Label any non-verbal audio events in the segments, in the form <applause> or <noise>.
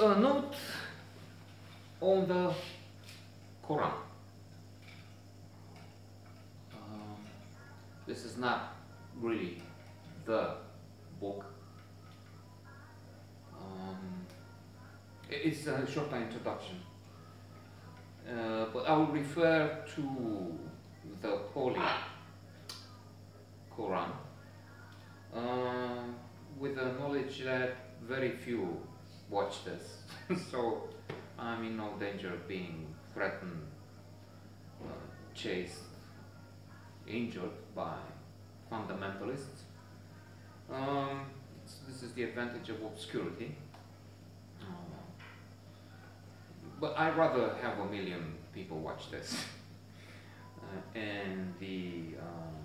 a note on the Quran. Um, this is not really the book. Um, it's a short introduction. Uh, but I will refer to the Holy Quran uh, with the knowledge that very few watch this. <laughs> so I'm in no danger of being threatened, uh, chased, injured by fundamentalists. Um, this is the advantage of obscurity. Uh, but I'd rather have a million people watch this. <laughs> Uh, and the um,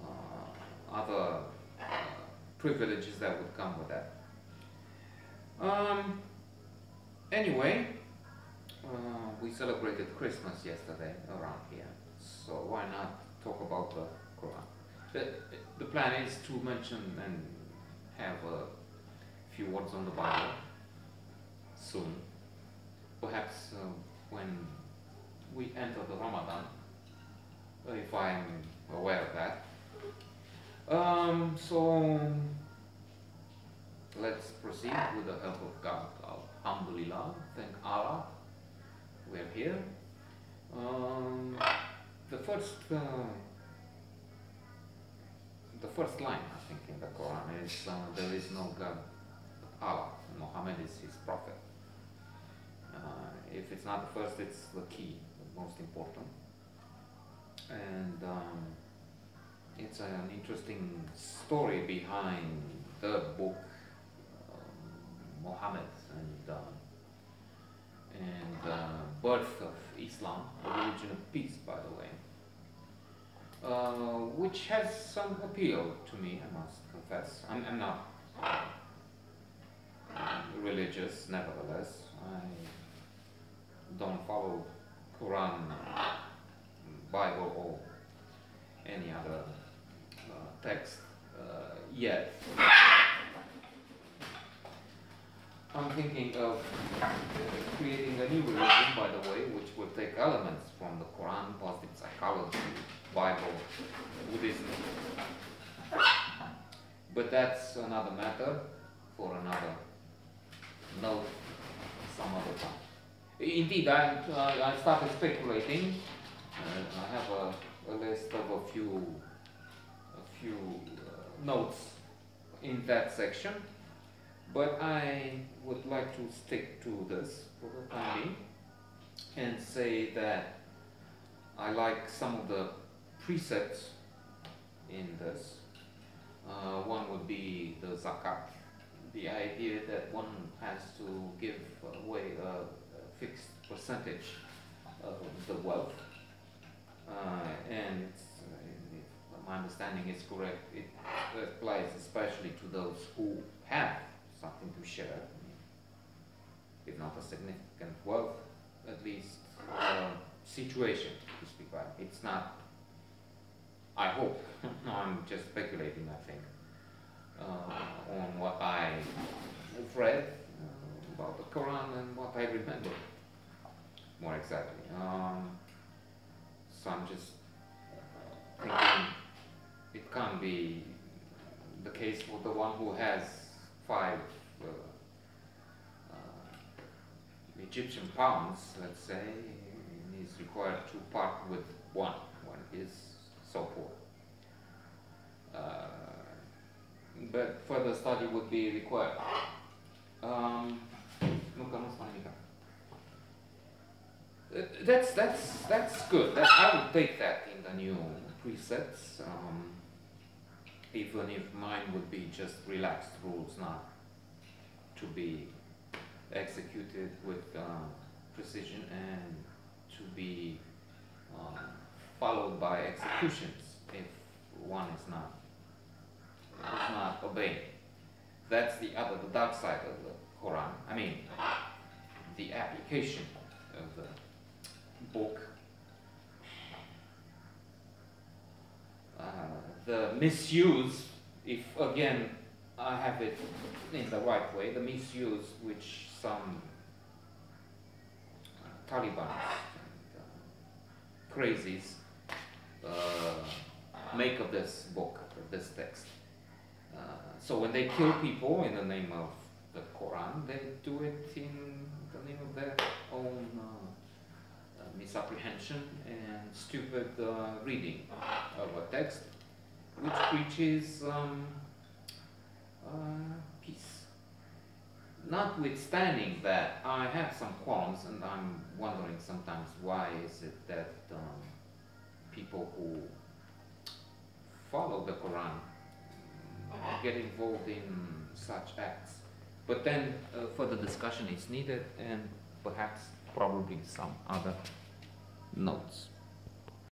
uh, other uh, privileges that would come with that. Um, anyway, uh, we celebrated Christmas yesterday around here, so why not talk about the Quran? The, the plan is to mention and have a few words on the Bible soon. Perhaps uh, when we enter the Ramadan, if I'm aware of that. Um, so proceed with the help of God. Alhamdulillah, thank Allah, we're here. Um, the first, uh, the first line I think in the Quran is uh, there is no God, Allah. Muhammad is his prophet. Uh, if it's not the first, it's the key, the most important. And um, it's an interesting story behind the book Muhammad and uh, and uh, birth of Islam, a religion of peace, by the way, uh, which has some appeal to me, I must confess. I'm, I'm not religious, nevertheless. I don't follow Quran, Bible, or any other uh, text uh, yet. I'm thinking of uh, creating a new religion, by the way, which would take elements from the Quran, positive psychology, Bible, Buddhism. But that's another matter for another note some other time. Indeed, I, uh, I started speculating. Uh, I have a, a, list of a few, a few uh, notes in that section, but I would like to stick to this for the time being and say that I like some of the precepts in this. Uh, one would be the zakat, the idea that one has to give away a, fixed percentage of the wealth. Uh, and if my understanding is correct, it applies especially to those who have something to share, if not a significant wealth, at least a situation to speak about. It's not, I hope, no, <laughs> I'm just speculating, I think, uh, on what I read uh, about the Quran and what I remember more exactly. Um, so I'm just uh, thinking it can't be the case for the one who has five uh, uh, Egyptian pounds, let's say, he's required to part with one when he's so poor. Uh, but further study would be required. Um, that's that's that's good. That, I would take that in the new precepts. Um, even if mine would be just relaxed rules, not to be executed with uh, precision and to be uh, followed by executions if one is not is not obeying. That's the other, the dark side of the Quran. I mean, the application of the book. Uh, the misuse, if again I have it in the right way, the misuse which some uh, Taliban and uh, crazies uh, make of this book, of this text. Uh, so when they kill people in the name of the Quran, they do it in the name of their own uh, misapprehension and stupid uh, reading of a text which preaches um, uh, peace. Notwithstanding that, I have some qualms, and I'm wondering sometimes why is it that um, people who follow the Quran get involved in such acts. But then uh, further discussion is needed, and perhaps probably some other notes.